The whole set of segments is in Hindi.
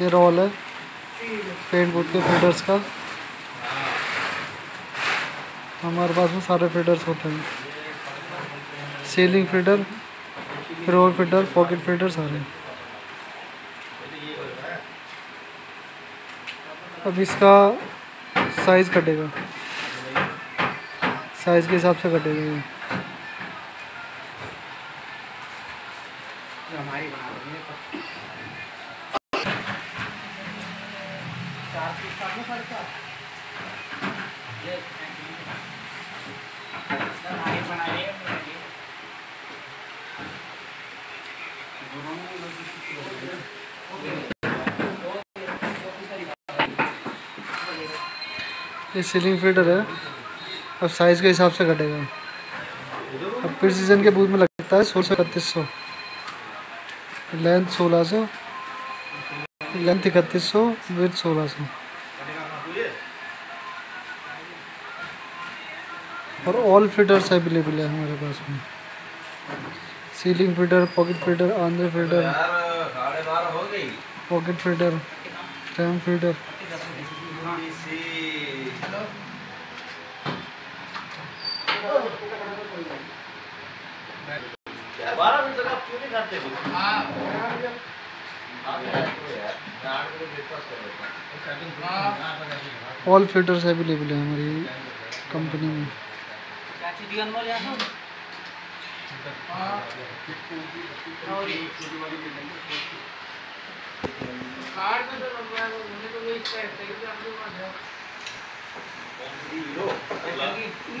ये रोल है। पेंट बोर्ड के फीडर्स का। हमारे पास में सारे फीडर्स होते हैं। Sealing feeder roll feeder pocket feeder सारे। अब इसका साइज़ कटेगा। साइज़ के हिसाब से कटेगा ये। हमारी ये सीलिंग फीडर है। अब साइज़ के हिसाब से कटेगा। अब प्रिसीजन के बूथ में लगता है सोलह सौ इकतीस सौ। लेंथ सोलह सौ। लेंथ इकतीस सौ विथ सोलह सौ। और ऑल फीडर्स अवेलेबल है हमारे पास में। सीलिंग फीडर पॉकेट फीडर आंध्र गई पॉकेट नहीं खाते कुछ ऑल फीडर्स अवेलेबल है हमारी कंपनी में। अनमोल यहाँ ये- कार्ड में तो लगवाया वो, मुझे तो वही इसका है, सही आपके पास है।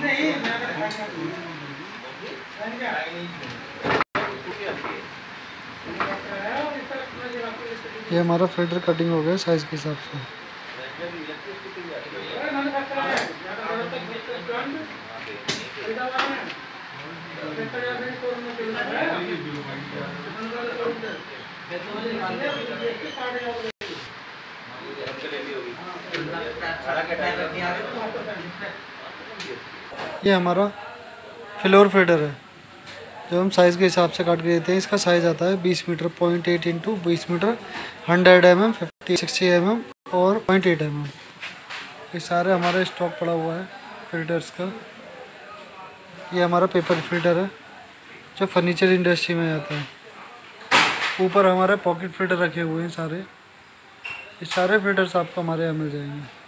नहीं मैंने ये हमारा फीडर कटिंग हो गया साइज़ के हिसाब से ये हमारा फ्लोर फीडर है, जो हम साइज़ के हिसाब से काट के देते हैं। इसका साइज़ आता है 20 मीटर पॉइंट एट इंटू बीस metre hundred M M fifty sixty M M और पॉइंट एट एम एम ये सारे हमारा स्टॉक पड़ा हुआ है फीडर्स का। ये हमारा पेपर फ़िल्टर है, जो फर्नीचर इंडस्ट्री में आता है। ऊपर हमारे पॉकेट फ़िल्टर रखे हुए हैं सारे। ये सारे फिल्टर्स आपको हमारे यहाँ मिल जाएँगे।